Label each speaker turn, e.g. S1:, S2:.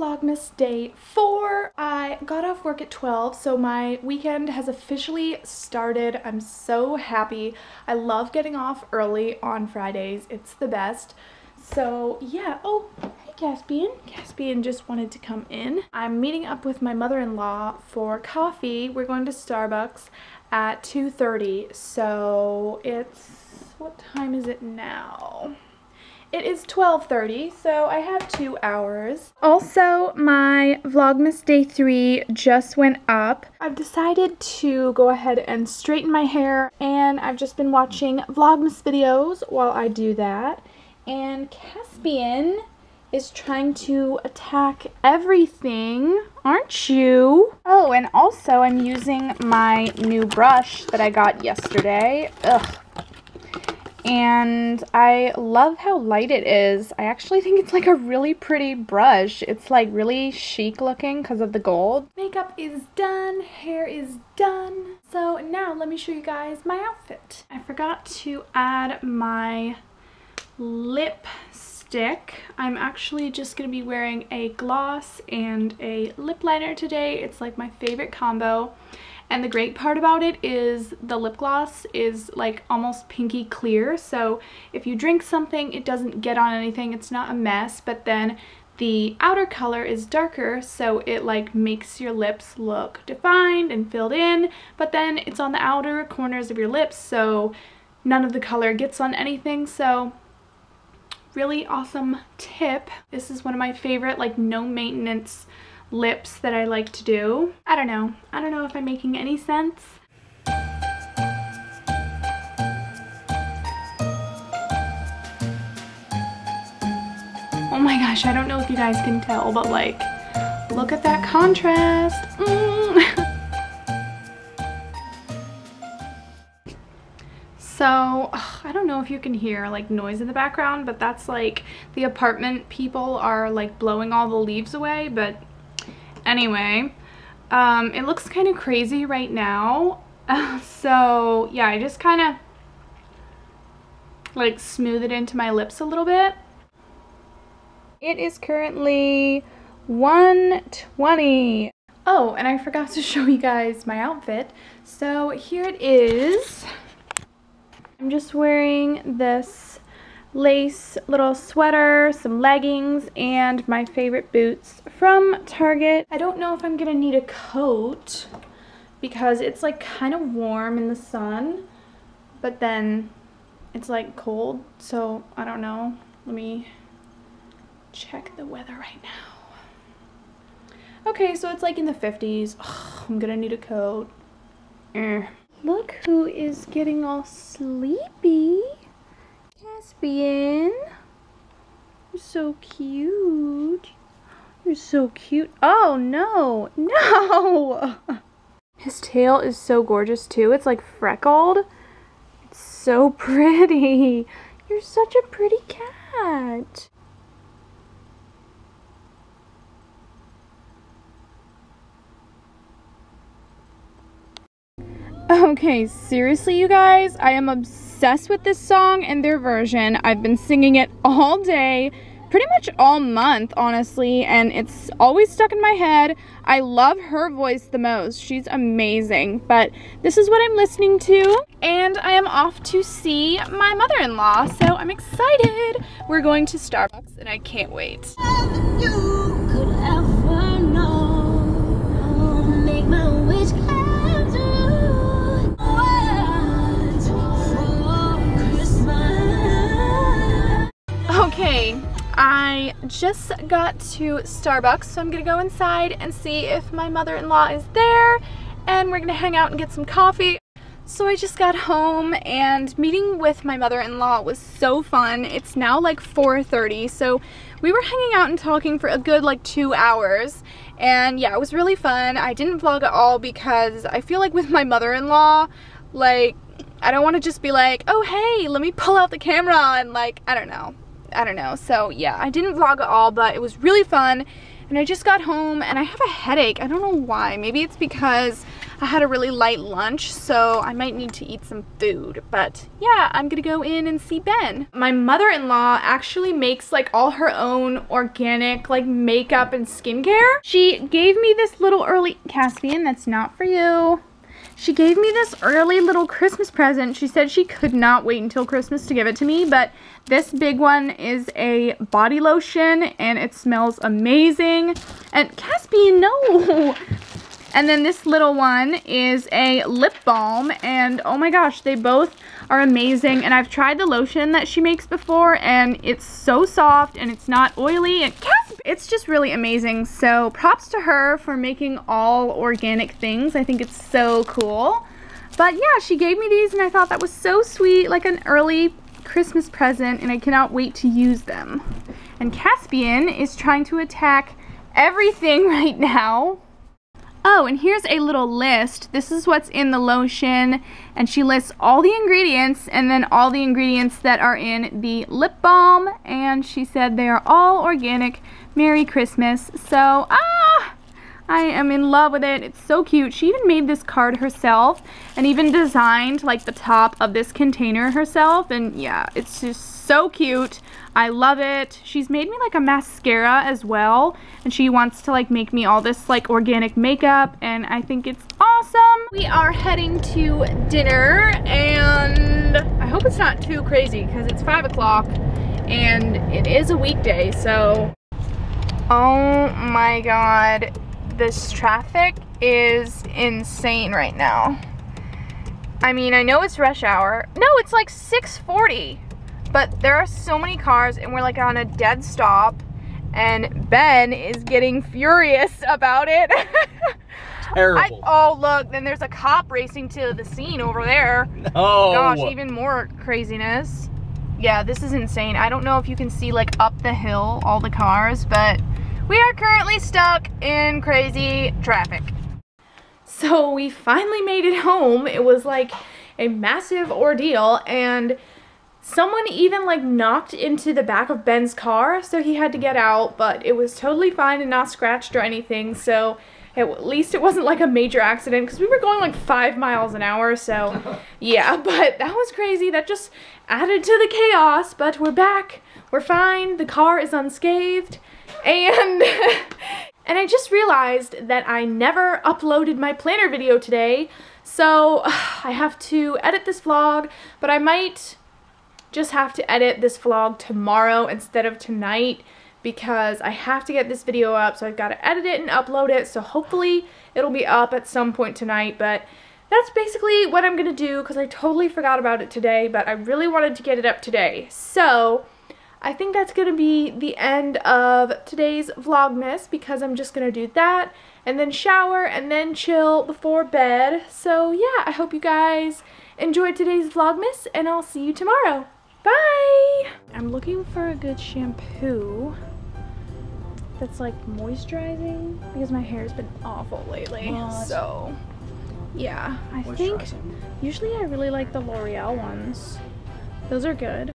S1: Vlogmas day four. I got off work at 12, so my weekend has officially started. I'm so happy. I love getting off early on Fridays. It's the best. So yeah, oh, hey Caspian. Caspian just wanted to come in. I'm meeting up with my mother-in-law for coffee. We're going to Starbucks at 2.30, so it's, what time is it now? It is 12.30, so I have two hours. Also, my Vlogmas Day 3 just went up. I've decided to go ahead and straighten my hair, and I've just been watching Vlogmas videos while I do that. And Caspian is trying to attack everything, aren't you? Oh, and also I'm using my new brush that I got yesterday. Ugh, and I love how light it is. I actually think it's like a really pretty brush. It's like really chic looking because of the gold. Makeup is done, hair is done. So now let me show you guys my outfit. I forgot to add my lipstick. I'm actually just going to be wearing a gloss and a lip liner today. It's like my favorite combo. And the great part about it is the lip gloss is like almost pinky clear. So if you drink something, it doesn't get on anything. It's not a mess. But then the outer color is darker. So it like makes your lips look defined and filled in. But then it's on the outer corners of your lips. So none of the color gets on anything. So really awesome tip. This is one of my favorite like no maintenance lips that I like to do. I don't know. I don't know if I'm making any sense. Oh my gosh, I don't know if you guys can tell, but like, look at that contrast. Mm. So, ugh, I don't know if you can hear like noise in the background, but that's like the apartment people are like blowing all the leaves away, but Anyway, um, it looks kind of crazy right now. So yeah, I just kind of like smooth it into my lips a little bit. It is currently 120. Oh, and I forgot to show you guys my outfit. So here it is. I'm just wearing this lace little sweater, some leggings, and my favorite boots from Target. I don't know if I'm gonna need a coat because it's like kind of warm in the sun, but then it's like cold, so I don't know. Let me check the weather right now. Okay, so it's like in the 50s. Ugh, I'm gonna need a coat. Eh. Look who is getting all sleepy. Caspian. You're so cute. You're so cute. Oh, no. No! His tail is so gorgeous, too. It's like freckled. It's so pretty. You're such a pretty cat. Okay, seriously, you guys? I am obsessed obsessed with this song and their version. I've been singing it all day, pretty much all month, honestly, and it's always stuck in my head. I love her voice the most. She's amazing, but this is what I'm listening to, and I am off to see my mother-in-law, so I'm excited. We're going to Starbucks, and I can't wait. Okay, I just got to Starbucks, so I'm gonna go inside and see if my mother-in-law is there, and we're gonna hang out and get some coffee. So I just got home and meeting with my mother-in-law was so fun. It's now like 4.30, so we were hanging out and talking for a good like two hours. And yeah, it was really fun. I didn't vlog at all because I feel like with my mother-in-law, like, I don't want to just be like, oh hey, let me pull out the camera and like, I don't know. I don't know. So yeah, I didn't vlog at all, but it was really fun. and I just got home and I have a headache. I don't know why. Maybe it's because I had a really light lunch, so I might need to eat some food. But yeah, I'm gonna go in and see Ben. My mother-in-law actually makes like all her own organic like makeup and skincare. She gave me this little early, Caspian, that's not for you. She gave me this early little Christmas present. She said she could not wait until Christmas to give it to me, but this big one is a body lotion and it smells amazing. And Caspian, no! And then this little one is a lip balm and oh my gosh, they both are amazing. And I've tried the lotion that she makes before and it's so soft and it's not oily. And it's just really amazing. So props to her for making all organic things. I think it's so cool. But yeah, she gave me these and I thought that was so sweet, like an early Christmas present and I cannot wait to use them. And Caspian is trying to attack everything right now. Oh, and here's a little list. This is what's in the lotion, and she lists all the ingredients and then all the ingredients that are in the lip balm, and she said they are all organic. Merry Christmas. So, ah, I am in love with it. It's so cute. She even made this card herself and even designed like the top of this container herself, and yeah, it's just so cute. I love it. She's made me like a mascara as well. And she wants to like make me all this like organic makeup. And I think it's awesome. We are heading to dinner and I hope it's not too crazy because it's five o'clock and it is a weekday. So, oh my God, this traffic is insane right now. I mean, I know it's rush hour. No, it's like 640. But there are so many cars and we're like on a dead stop and Ben is getting furious about it.
S2: Terrible.
S1: I, oh, look, then there's a cop racing to the scene over there.
S2: No.
S1: Gosh, even more craziness. Yeah, this is insane. I don't know if you can see like up the hill all the cars, but we are currently stuck in crazy traffic. So we finally made it home. It was like a massive ordeal and Someone even like knocked into the back of Ben's car, so he had to get out, but it was totally fine and not scratched or anything, so at least it wasn't like a major accident because we were going like five miles an hour, so yeah, but that was crazy. That just added to the chaos, but we're back. We're fine. The car is unscathed, and... and I just realized that I never uploaded my planner video today, so I have to edit this vlog, but I might just have to edit this vlog tomorrow instead of tonight because I have to get this video up so I've got to edit it and upload it so hopefully it'll be up at some point tonight but that's basically what I'm gonna do because I totally forgot about it today but I really wanted to get it up today. So I think that's gonna be the end of today's vlogmas because I'm just gonna do that and then shower and then chill before bed. So yeah I hope you guys enjoyed today's vlogmas and I'll see you tomorrow. Bye! I'm looking for a good shampoo that's like moisturizing because my hair's been awful lately. So, yeah, I think usually I really like the L'Oreal ones. Those are good.